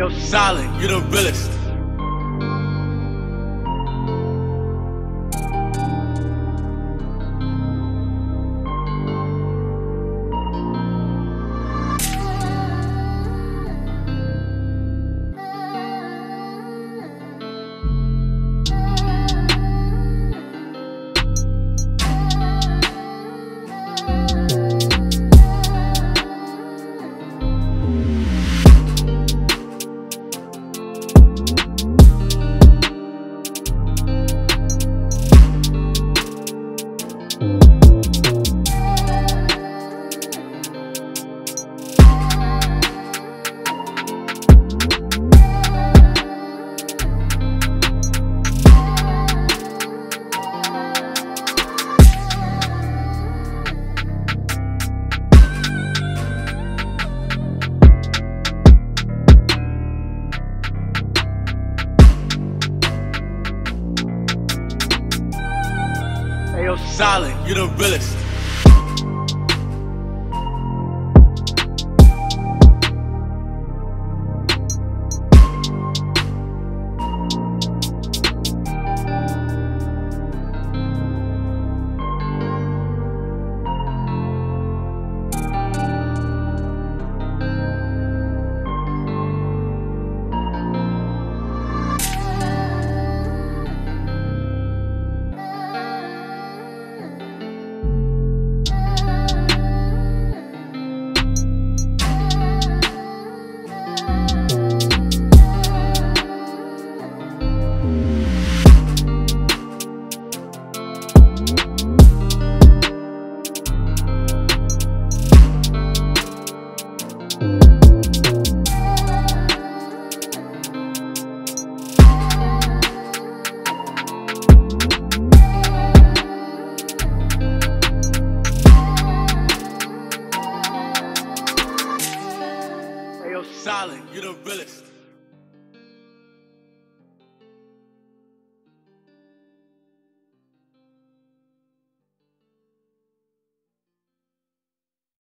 Ayo, solid, you the realest. Ayo, solid, you the realest. Solid, you the realest.